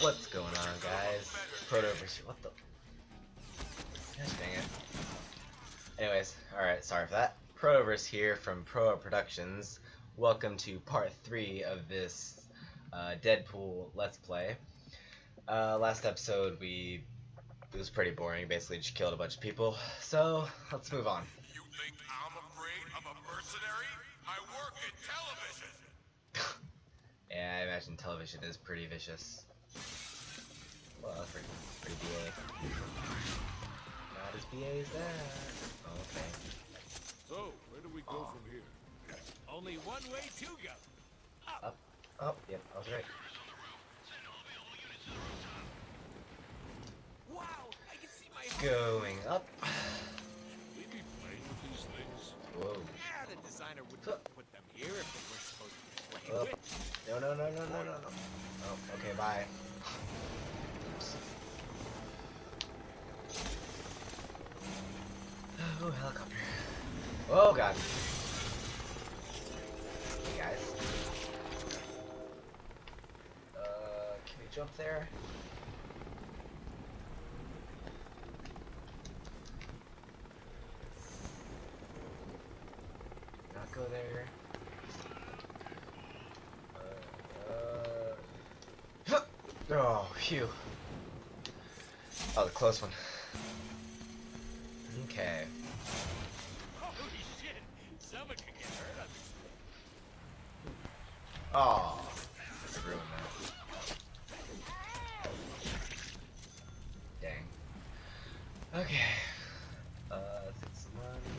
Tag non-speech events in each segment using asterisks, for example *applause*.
What's going on, guys? Protoverse. What the? Gosh dang it. Anyways, alright, sorry for that. Protoverse here from ProHub Productions. Welcome to part 3 of this uh, Deadpool Let's Play. Uh, last episode, we. It was pretty boring. Basically, just killed a bunch of people. So, let's move on. You think I'm afraid of a mercenary? I work in television. *laughs* Yeah, I imagine television is pretty vicious. Well, that's pretty, pretty BA. Not as BA as that. Okay. So, where do we go from here? Only one way to go. Up. Oh, yep, I was right. Wow, I can see my Going up. We be playing with these things. Whoa. Yeah, the designer wouldn't Huh. put them here if they were supposed to be playing Oh. with. No, no, no, no, no, no, no. Oh, okay, bye. *sighs* Oops. Oh, helicopter. Oh, God. Hey, guys. Uh, can we jump there? Go there. Uh, uh, oh, phew. Oh, the close one. Okay. Holy shit! Someone could get hurt on this. Oh, I ruined that. Dang. Okay. Uh, take some money.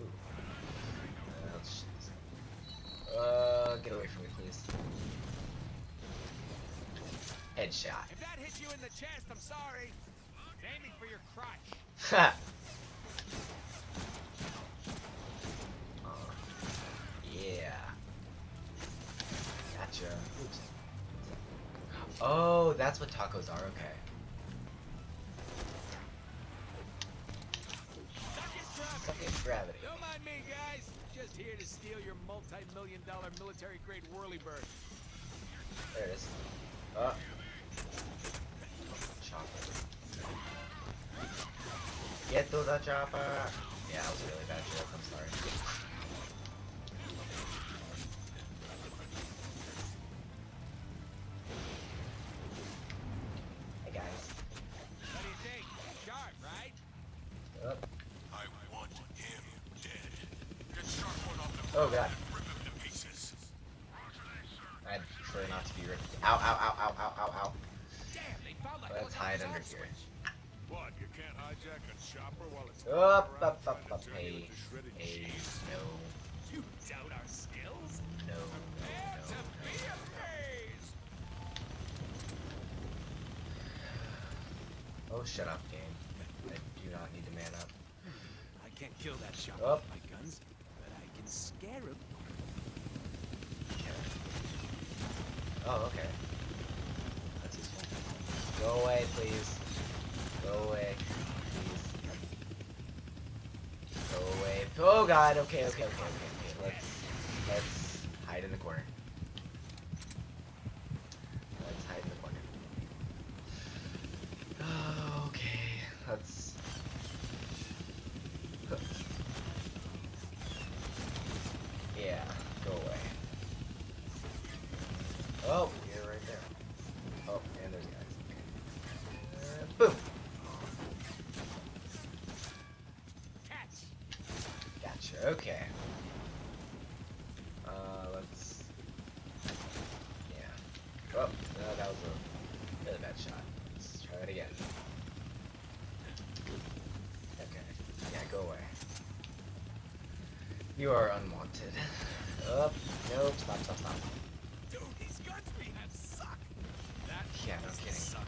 Ooh. Uh, let's- Uh, get away from me, please. Headshot. If that hit you in the chest, I'm sorry. Aiming for your crotch. Ha! Oh, yeah. Gotcha. Oops. Oh, that's what tacos are. Okay. Suck it, gravity. Don't mind me, guys. Just here to steal your multi-million dollar military-grade whirlybird. There it is. Uh. Get to the chopper. Yeah, that was a really bad joke. I'm sorry. Oh, shut up, game. I do not need to man up. I can't kill that shot oh. with my guns, but I can scare him. Oh, okay. That's useful. Go away, please. Go away, please. Go away. Oh god. Okay, okay, okay, okay, okay. Let's let's hide in the corner. Let's hide in the corner. Okay. Let's. Yeah. Go away. Oh, you're right there. Oh, and there's guys. Okay. Uh, boom. Catch. Gotcha. Okay. Uh, let's. Yeah. Oh, no, that was a really bad shot. Let's try it again. Okay. Yeah, go away. You are unwanted. Up. Nope. Stop. Stop. Stop. Dude, these guns we have suck. That Yeah, no must kidding. suck.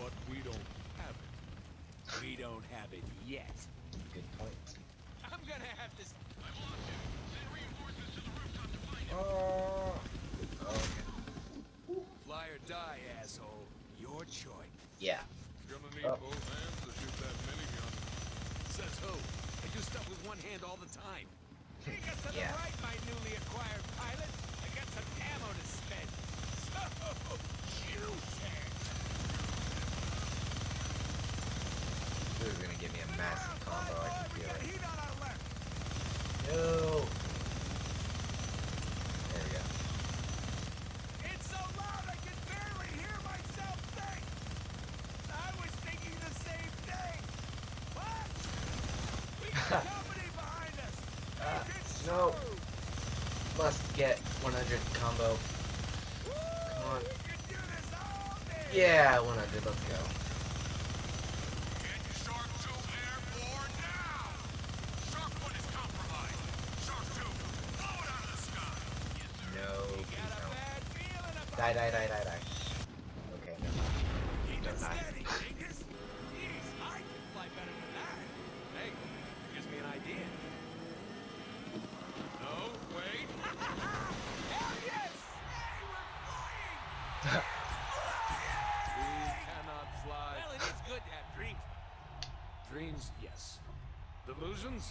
But we don't have it. We don't have it yet. Good point. I'm gonna have this. Oh. Okay. die, asshole. Your choice. Yeah. Gonna need Oh. both hands to shoot that minigun. Says who? I do stuff with one hand all the time. *laughs* Take us to Yeah. the right, my newly acquired pilot. I got some ammo to spend. So, juicy. This is gonna give me a massive combo. I can feel it. heat on our left. No. There we go. It's so loud I can barely hear myself think. I was thinking the same thing. What? We got company behind us. Ah, Make it no. Must get 100 combo. Come on. Yeah, 100. Let's go. Shark 2 airborne now! Dreams, yes. Delusions? *laughs*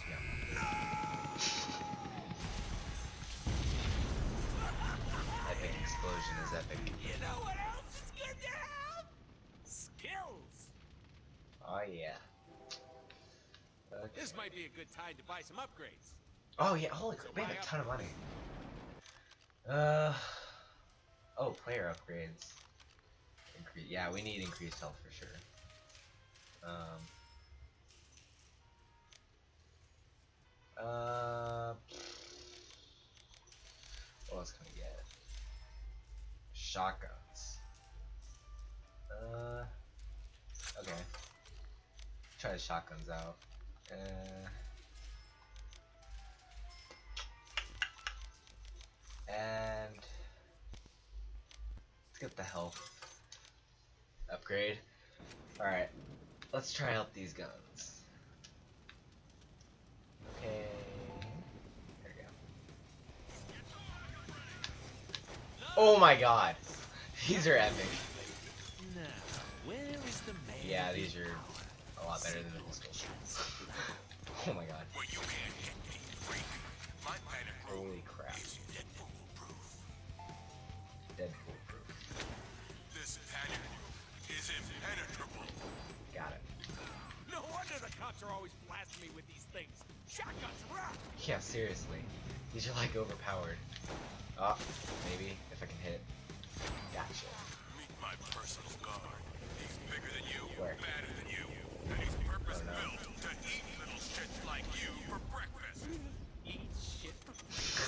Epic explosion is epic. You know what else is good to have? Skills. Oh yeah. Okay. This might be a good time to buy some upgrades. Oh yeah, holy crap, we have a ton of money. Uh oh, player upgrades. Incre yeah, we need increased health for sure. Um Uh what else can we get? Shotguns. Uh okay. Try the shotguns out. Uh And let's get the health upgrade. Alright, let's try out these guns. Oh my god! These are epic. Now, where is the man? Yeah, these are a lot better than the pistols. *laughs* oh my god. Well, you can't hit me, freak. My Holy crap. Deadpool proof. This panic is impenetrable. Got it. No wonder the cops are always blasting me with these things. Shotguns rock. Yeah, seriously. These are like overpowered. Ah, maybe, if I can hit. Gotcha. Meet my personal guard. He's bigger than you, Where? badder than you, and he's purpose Oh, no. built to eat little shits like you for breakfast. Eat shit.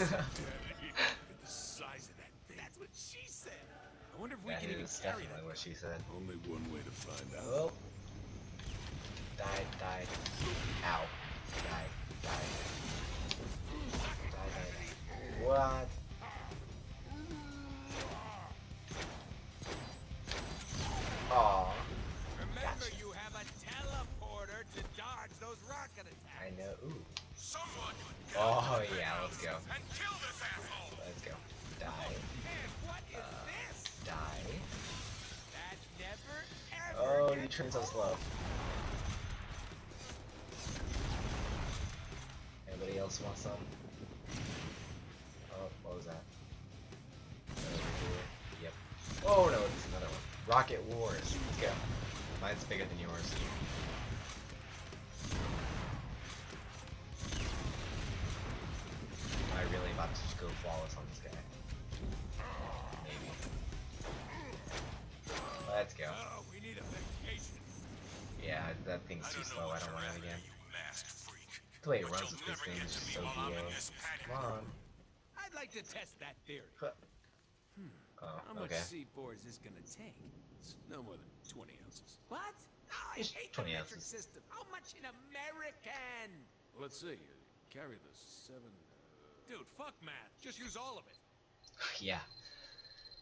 Daddy, look at the size of that thing. That's what she said. I wonder if we that can even carry definitely that. what she said. Only one way to find out. Oh. Die, die. Ow. Die, die. Die, die, die. What? You gets turn so old. slow. Anybody else want some? Oh, what was that? Yep. Oh no, it's another one. Rocket Wars. Let's go. Mine's bigger than yours. Am I really about to just go flawless on this guy? Maybe. Let's go. Yeah, that thing's too don't slow. I don't want it after, again. you. The way it runs with this never thing is to just me so while I'm in DA. this panic Come on. I'd like to test that theory. Oh, How much okay. C4 is this gonna take? It's no more than 20 ounces. What? No, I Just hate 20 the metric ounces. system. How much in American? Let's see. Carry the seven. Uh, Dude, fuck math. Just use all of it. *sighs* Yeah.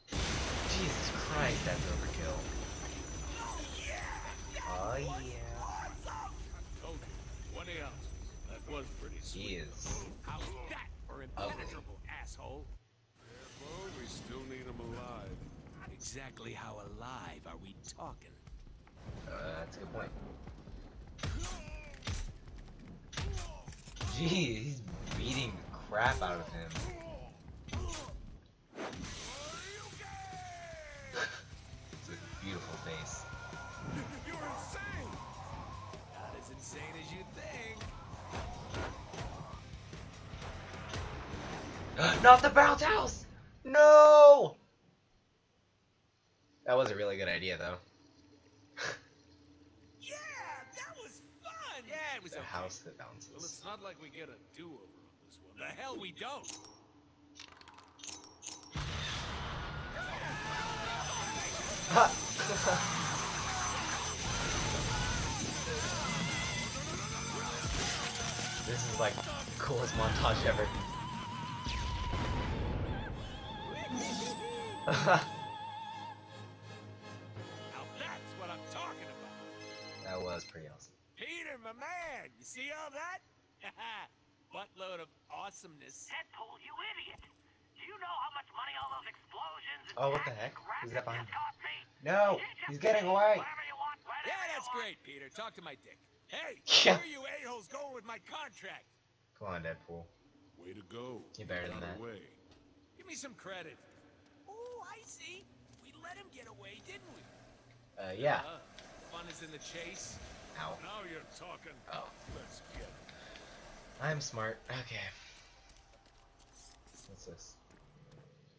Jesus Christ, that's overkill. Oh yeah. 20 ounces. That was pretty He sweet. is. How's that for impenetrable, asshole? Well, we still need him alive. Exactly how alive are we talking? Uh, that's a good point. Gee, he's beating the crap out of him. Not the bounce house! No! That was a really good idea, though. *laughs* Yeah, that was fun! Yeah, it was The okay. house that bounces. Well, it's not like we get a do-over on this one. The hell we don't! *laughs* This is like the coolest montage ever. That was pretty awesome. Peter, my man! You see all that? *laughs* Buttload of awesomeness. Deadpool, you idiot! Do you know how much money all those explosions and Oh, what the heck? crap Who's that behind? cost me? No! He's getting away! Want, Yeah, that's great, Peter. Talk to my dick. Hey, *laughs* Yeah. where are you a-holes going with my contract? Come on, Deadpool. Way to go. You're better than that. away. Give me some credit. Oh, I see. We let him get away, didn't we? Uh, yeah. Uh, fun is in the chase. Ow. Now you're talking. Oh. Let's get it. I'm smart. Okay. What's this?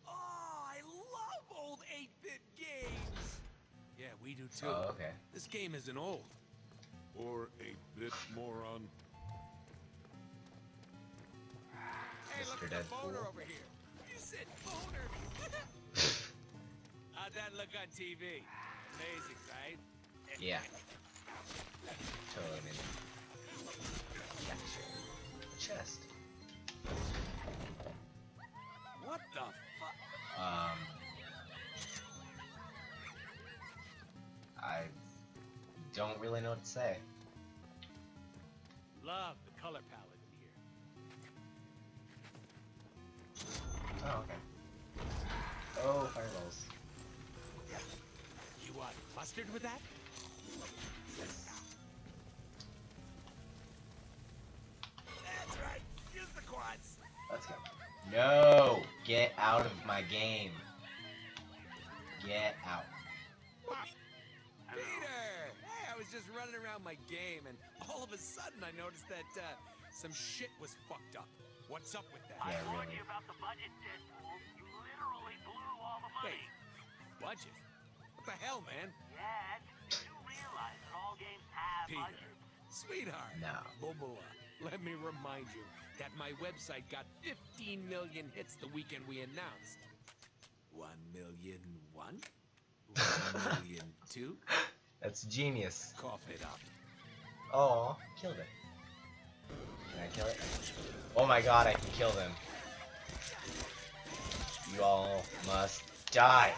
Oh, I love old 8-bit games. Yeah, we do too. Oh, okay. This game isn't old. Or a bit moron. Hey, look Mr. at the boner over here. You said boner. Look on TV? Amazing, right? Yeah. Totally amazing. Gotcha. Chest. What the fuck? Um. I don't really know what to say. Love the color palette in here. Oh, okay. Oh, fireballs. You want mustard with that? That's right. Use the quads. Let's go. No! Get out of my game. Get out. Peter! Hey, I was just running around my game, and all of a sudden I noticed that uh, some shit was fucked up. What's up with that? Yeah, I warned really. you about the budget, Deadpool. You literally blew all the money. Wait, budget? What the hell, man? Yes, you realize that all games have Peter, budgets. sweetheart. No. Bubula, let me remind you that my website got 15 million hits the weekend we announced. One million one? One *laughs* million two? That's genius. Cough it up. Oh, killed it. Can I kill it? Oh my god, I can kill them. You all must die.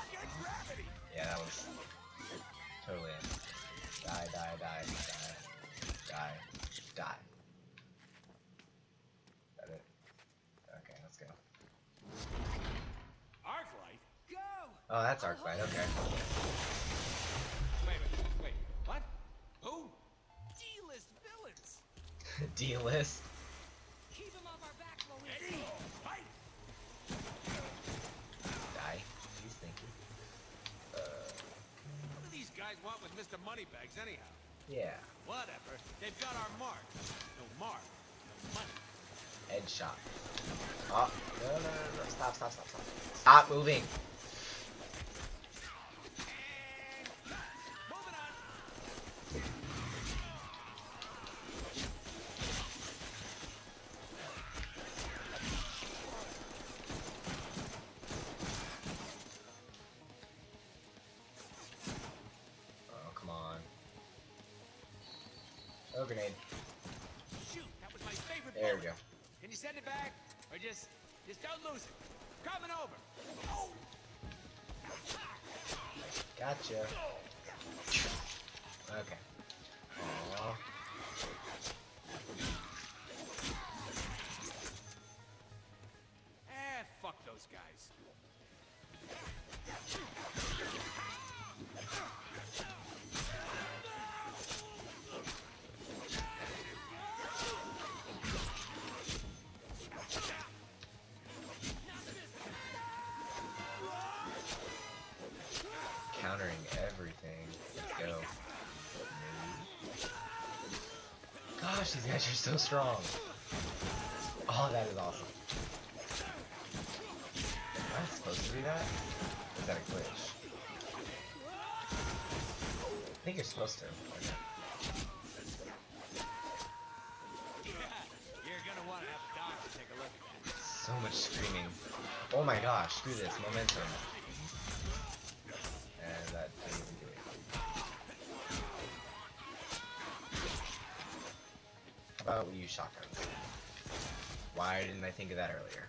Yeah, that was totally it. Die, die, die, die, die, die. That it? Okay, let's go. Arclight? Go! Oh, that's Arclight, okay. Wait, wait, wait. What? Who? D-list villains. *laughs* D-list. Keep him off our backs while we Eddie, fight! Die. He's thinking. Uh, What with Mr. Moneybags anyhow? yeah. Whatever. They've got our mark. No mark. No money. Headshot. Oh, no, no, no, no. Stop, stop, stop, stop. Stop moving. Everything. Let's go. Gosh, these guys are so strong. Oh, that is awesome. Am I supposed to do that? Is that a glitch? I think you're supposed to. Okay. So much screaming. Oh my gosh, screw this, momentum. About we use shotguns? Why didn't I think of that earlier?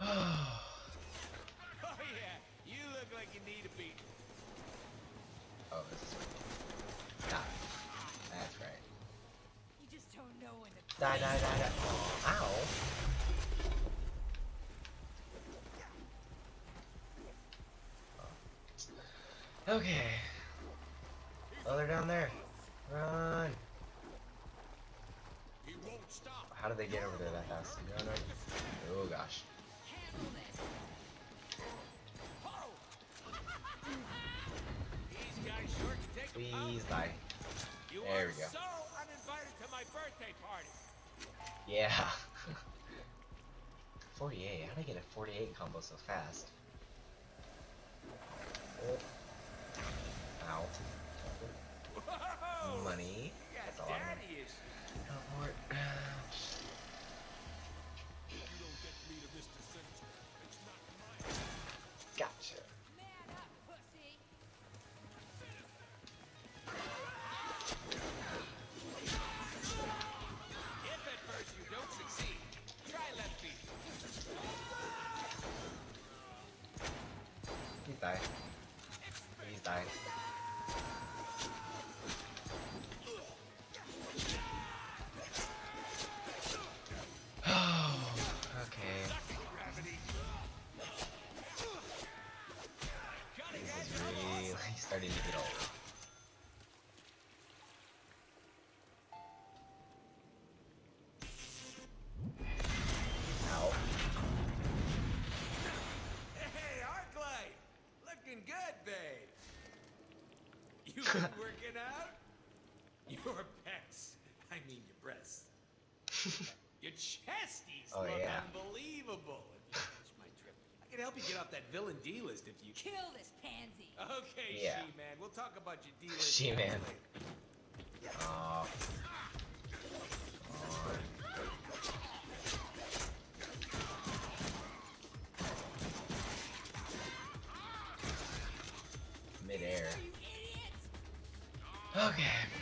*sighs* Oh yeah, you look like you need a beat. Oh, this is right. It. That's right. You just don't know when to Die, die, die, die. Oh, ow. Oh. Okay. Oh, they're down there. Run. How did they get over there that fast? You know, no. Oh gosh. Please die. There we go. Yeah. *laughs* 48. How did I get a 48 combo so fast? Oh. Money. Help you get off that villain D list if you Kill this pansy. Okay, Yeah. She-Man. We'll talk about your D list. She-Man. later. Aw. Mid-air. Okay.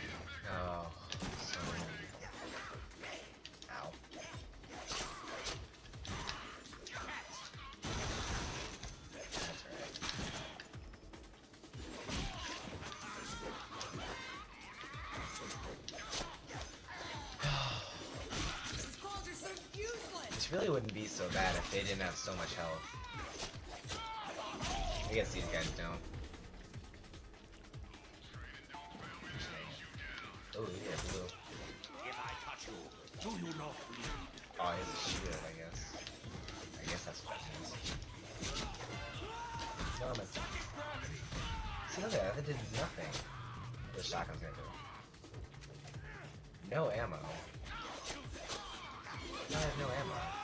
Really wouldn't be so bad if they didn't have so much health. I guess these guys don't. Oh, yeah, blue. If I touch you, do you not bleed? Oh, he has a shield, I guess. I guess that's what that means. No, man. See, look at that. That did nothing. The shotgun's gonna do. No ammo. I have no ammo.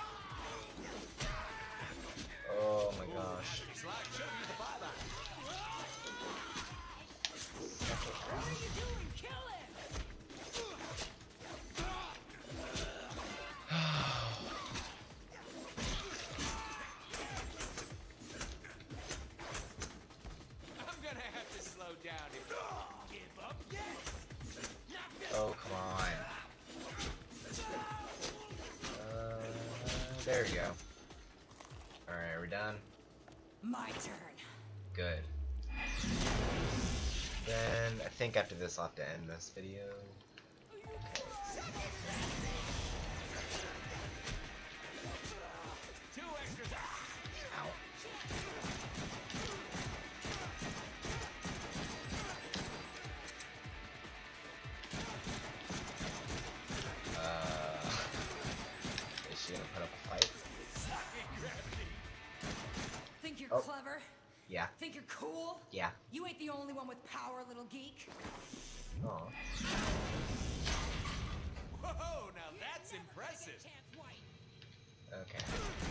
There we go. Alright, we're done. My turn. Good. Then I think after this I'll have to end this video. Two Oh. clever? Yeah, Think you're cool? yeah. You ain't the only one with power, little geek. Oh. Whoa, now that's impressive. Okay.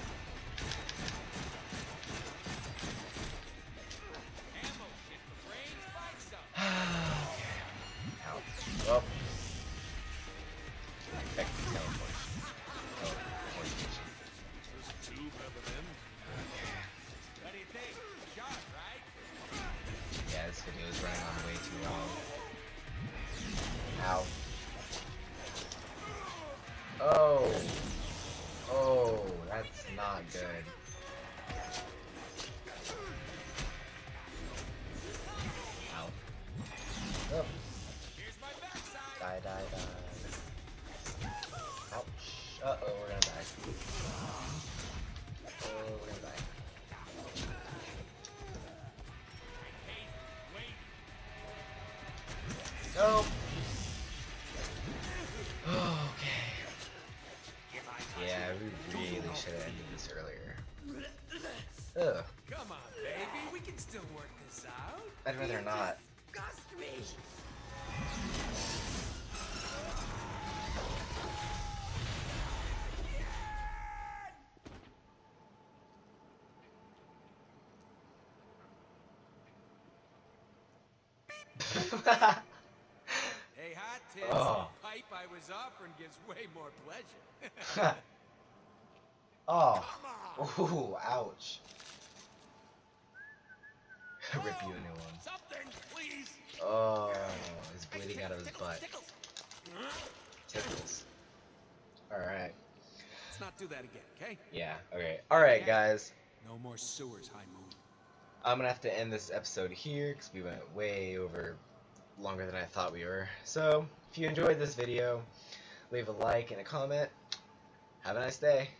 I'd rather not. Hey, hot tits. Oh. Pipe I was offering gives way more pleasure. oh. Ooh, ouch. *laughs* Rip you a new one. Something, please. Oh, he's bleeding out of his butt. Tickles. Alright. Let's not do that again, okay? Yeah, okay. Alright, guys. No more sewers, High Moon. I'm gonna have to end this episode here because we went way over longer than I thought we were. So, if you enjoyed this video, leave a like and a comment. Have a nice day.